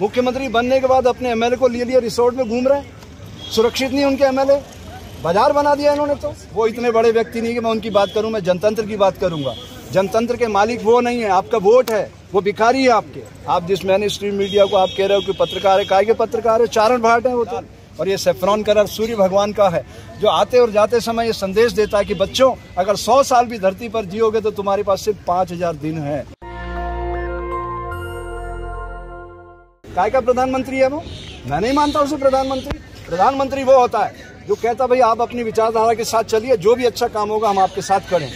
मुख्यमंत्री बनने के बाद अपने एमएलए को लिए लिए रिसोर्ट में घूम रहे हैं। सुरक्षित नहीं उनके एमएलए बाज़ार बना दिया इन्होंने तो। वो इतने बड़े व्यक्ति नहीं कि मैं उनकी बात करूँ, मैं जनतंत्र की बात करूँगा। जनतंत्र के मालिक वो नहीं है, आपका वोट है, वो भिखारी है आपके। आप जिस मैंने स्ट्रीम मीडिया को आप कह रहे हो कि पत्रकार है, काय के पत्रकार है, चारण भाट है वो तो। और ये सेफ्रॉन कलर सूर्य भगवान का है, जो आते और जाते समय ये संदेश देता है कि बच्चों, अगर सौ साल भी धरती पर जियोगे तो तुम्हारे पास सिर्फ़ पाँच हज़ार दिन है। काय का प्रधानमंत्री है वो? मैं नहीं मानता उसे प्रधानमंत्री। प्रधानमंत्री वो होता है जो कहता भाई आप अपनी विचारधारा के साथ चलिए, जो भी अच्छा काम होगा हम आपके साथ करें।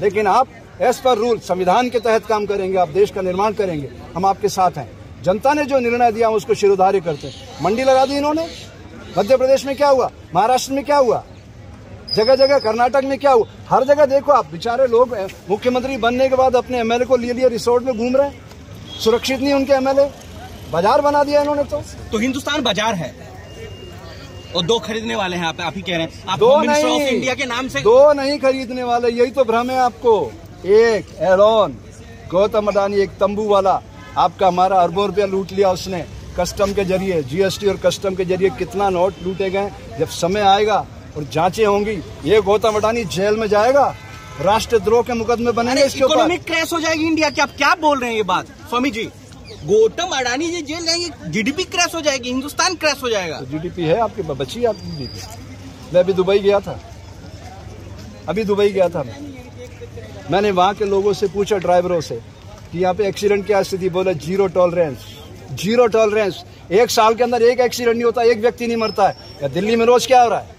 लेकिन आप एज पर रूल संविधान के तहत काम करेंगे, आप देश का निर्माण करेंगे, हम आपके साथ हैं। जनता ने जो निर्णय दिया उसको शिरोधार्य करते मंडी लगा दी इन्होंने। मध्य प्रदेश में क्या हुआ? महाराष्ट्र में क्या हुआ? जगह जगह कर्नाटक में क्या हुआ? हर जगह देखो आप, बेचारे लोग, मुख्यमंत्री बनने के बाद अपने एमएलए को लिए लिए रिसोर्ट में घूम रहे हैं। सुरक्षित नहीं उनके एमएलए बाज़ार बना दिया इन्होंने तो। तो हिंदुस्तान बाज़ार है। और दो खरीदने वाले हैं आप आप ही कह रहे हैं। आप दो नहीं। इंडिया के नाम से दो नहीं खरीदने वाले यही तो भ्रम है आपको। एक एरोन गौतम अडानी एक तंबू वाला। आपका हमारा अरबों रुपया लूट लिया उसने। कस्टम के ज़रिए जीएसटी और कस्टम के ज़रिए कितना नोट लूटे गए। जब समय आएगा और जांचें होंगी ये गौतम अडानी जेल में जाएगा। राष्ट्रद्रोह के मुकदमे बनेंगे इसके ऊपर। इकोनॉमिक क्रैश हो जाएगी इंडिया की। आप क्या बोल रहे हैं ये बात? स्वामी जी गौतम अडानी जी जेल जाएँगे जीडीपी क्रैश हो जाएगी हिंदुस्तान क्रैश हो जाएगा। तो जीडीपी है आपकी बची आपकी जीडीपी मैं अभी दुबई गया था। अभी दुबई गया था मैं। मैंने वहाँ के लोगों से पूछा ड्राइवरों से कि यहाँ पे एक्सीडेंट क्या स्थिति बोला ज़ीरो टॉलरेंस ज़ीरो टॉलरेंस एक साल के अंदर एक एक्सीडेंट नहीं होता एक व्यक्ति नहीं मरता है। या दिल्ली में रोज क्या हो रहा है?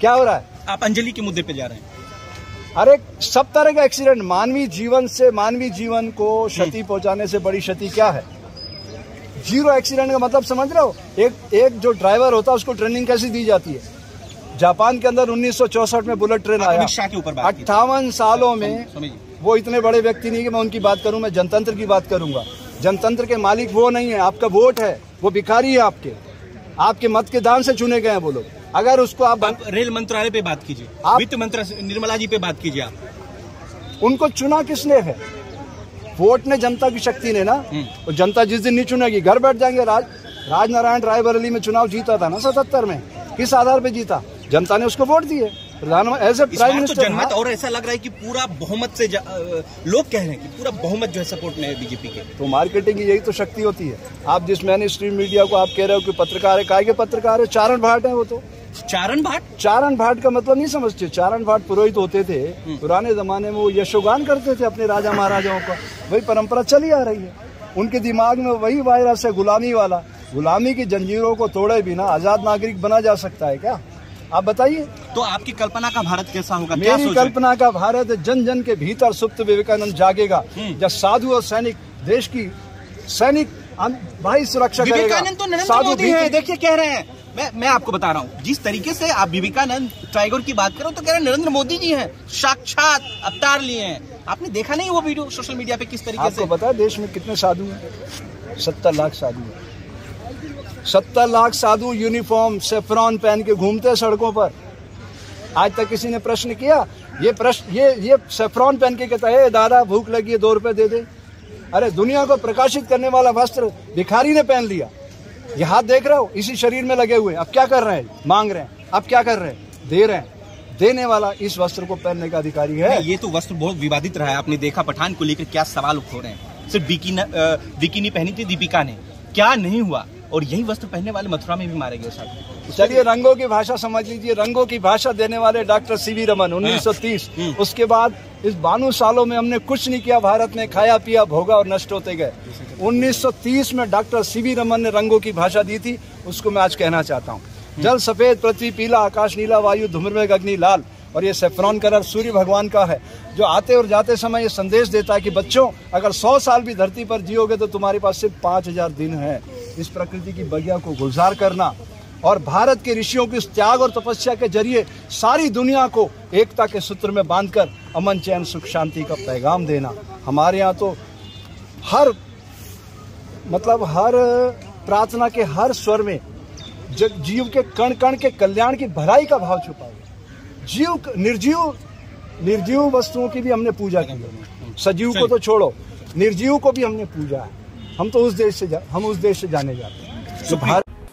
क्या हो रहा है? आप अंजलि के मुद्दे पे जा रहे हैं। अरे सब तरह का एक्सीडेंट मानवीय जीवन से मानवीय जीवन को क्षति पहुँचाने से बड़ी क्षति क्या है? ज़ीरो एक्सीडेंट का मतलब समझ रहे हो? एक एक जो ड्राइवर होता है उसको ट्रेनिंग कैसी दी जाती है? जापान के अंदर 1964 में बुलेट ट्रेन आया। अट्ठावन सालों में वो इतने बड़े व्यक्ति नहीं कि मैं उनकी बात करूँ मैं जनतंत्र की बात करूँगा। जनतंत्र के मालिक वो नहीं है आपका वोट है वो भिखारी है आपके। आपके मत के दान से चुने गए हैं वो लोग। अगर उसको आप आप रेल मंत्रालय पे बात कीजिए। आप- वित्त मंत्री निर्मला जी पे बात कीजिए आप। उनको चुना किसने है? वोट ने जनता की शक्ति ने ना? हम्म। तो जनता जिस दिन नहीं चुनेगी घर बैठ जाएँगे राज राजनारायण रायबरेली में चुनाव जीता था ना सतहत्तर में? किस आधार पे जीता? जनता ने उसको वोट दिए। प्रधानमंत्री एज ए प्राइम मिनिस्टर जनमत और ऐसा लग रहा है कि पूरा बहुमत से लोग कह रहे हैं कि पूरा बहुमत जो है सपोर्ट में है बीजेपी के। तो मार्केटिंग की यही तो शक्ति होती है। आप जिस मैंने स्ट्रीम मीडिया को आप कह रहे हो कि पत्रकार है काय के पत्रकार है? चारण भाट है वो तो। चारण भाट? चारण भाट का मतलब नहीं समझते। चारण भाट पुरोहित होते थे। पुराने जमाने में वो यशोगान करते थे अपने राजा महाराजाओं का। वही परंपरा चली आ रही है। उनके दिमाग में वही वायरस है गुलामी वाला। गुलामी की जंजीरों को तोड़े बिना आज़ाद नागरिक बना जा सकता है क्या? आप बताइए। तो आपकी कल्पना का भारत कैसा होगा? मेरी कल्पना का भारत जन जन के भीतर सुप्त विवेकानंद जागेगा हम्म। जब साधु और सैनिक देश की सैनिक भाई सुरक्षा करेगा। विवेकानंद तो साधु है देखिए कह रहे हैं। मैं मैं आपको बता रहा हूँ, जिस तरीके से आप विवेकानंद टाइगर की बात करो तो कह रहे हैं नरेंद्र मोदी जी हैं, साक्षात अवतार लिए हैं। आपने देखा नहीं वो वीडियो सोशल मीडिया पे किस तरीके आपको से पता है, देश में कितने साधु हैं? सत्तर लाख साधु हैं। सत्तर लाख साधु यूनिफॉर्म सेफ्रॉन पहन के घूमते हैं सड़कों पर। आज तक किसी ने प्रश्न किया, ये प्रश्न, ये ये सेफ्रॉन पहन के कहता है दादा, भूख लगी है, दो रुपए दे दे। अरे, दुनिया को प्रकाशित करने वाला वस्त्र भिखारी ने पहन लिया। ये हाथ देख रहे हो? इसी शरीर में लगे हुए अब क्या कर रहे हैं? मांग रहे हैं। अब क्या कर रहे हैं? दे रहे हैं। देने वाला इस वस्त्र को पहनने का अधिकारी है। ये तो वस्त्र बहुत विवादित रहा है। आपने देखा पठान को लेकर क्या सवाल उठ रहे हैं। सिर्फ़ बिकिनी बिकिनी पहनी थी दीपिका ने। क्या नहीं हुआ? और यही वस्त्र पहनने वाले मथुरा में भी मारे गए साथ चलिए रंगों की भाषा समझ लीजिए। रंगों की भाषा देने वाले डॉक्टर सीवी रमन 1930 हम्म। उसके बाद इस बानु सालों में हमने कुछ नहीं किया, भारत में खाया, पिया, भोगा और नष्ट होते गए। 1930 में डॉक्टर सीवी रमन ने रंगों की भाषा दी थी, उसको मैं आज कहना चाहता हूँ। जल, सफ़ेद, पृथ्वी, पीला, आकाश, नीला, वायु धूम्रमेघ अग्नि, लाल और ये सेफ्रॉन कलर सूर्य भगवान का है, जो आते और जाते समय ये संदेश देता है कि बच्चों, अगर सौ साल भी धरती पर जियोगे तो तुम्हारे पास सिर्फ़ पाँच हज़ार दिन है। इस प्रकृति की बगिया को गुलजार करना और भारत के ऋषियों के त्याग और तपस्या के ज़रिए सारी दुनिया को एकता के सूत्र में बांधकर अमन चैन सुख शांति का पैगाम देना। हमारे यहाँ तो हर मतलब हर प्रार्थना के हर स्वर में जग जीव के कण कण के कल्याण की भलाई का भाव छुपा हुआ जीव निर्जीव निर्जीव वस्तुओं की भी हमने पूजा की सजीव को तो छोड़ो निर्जीव को भी हमने पूजा है। हम तो उस देश से हम उस देश से जाने जाते हैं। तो भारत